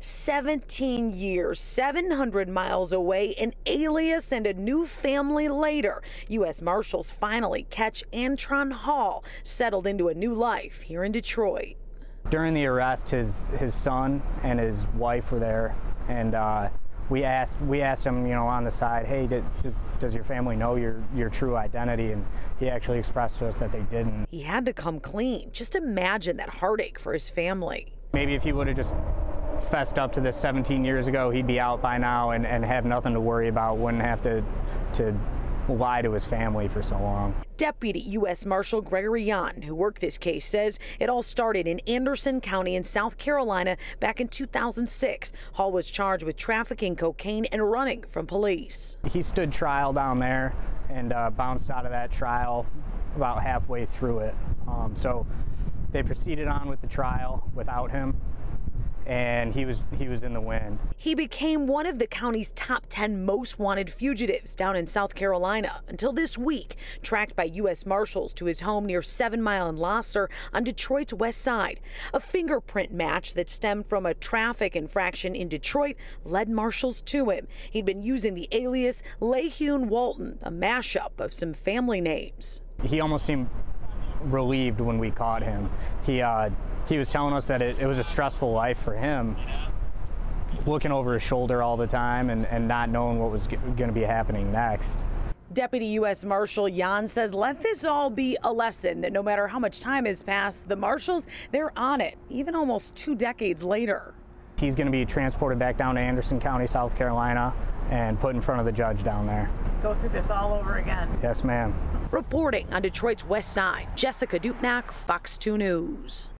17 years, 700 miles away, an alias and a new family later. U.S. Marshals finally catch Antran Hall, settled into a new life here in Detroit. During the arrest, his his son and his wife were there, and uh, we asked we asked him, you know, on the side, hey, did, does, does your family know your your true identity? And he actually expressed to us that they didn't. He had to come clean. Just imagine that heartache for his family. Maybe if he would have just fessed up to this 17 years ago, he'd be out by now and, and have nothing to worry about, wouldn't have to, to lie to his family for so long. Deputy U.S. Marshal Gregory Yan, who worked this case, says it all started in Anderson County in South Carolina back in 2006. Hall was charged with trafficking cocaine and running from police. He stood trial down there and uh, bounced out of that trial about halfway through it. Um, so they proceeded on with the trial without him and he was he was in the wind. He became one of the county's top 10 most wanted fugitives down in South Carolina until this week, tracked by U.S. Marshals to his home near Seven Mile and Lahser on Detroit's west side. A fingerprint match that stemmed from a traffic infraction in Detroit led marshals to him. He'd been using the alias Lehune Walton, a mashup of some family names. He almost seemed relieved when we caught him. He uh, he was telling us that it, it was a stressful life for him, looking over his shoulder all the time and, and not knowing what was going to be happening next. Deputy U.S. Marshal Yan says, let this all be a lesson that no matter how much time has passed, the marshals, they're on it, even almost two decades later. He's going to be transported back down to Anderson County, South Carolina, and put in front of the judge down there. Go through this all over again. Yes, ma'am. Reporting on Detroit's west side, Jessica Dupnack, Fox 2 News.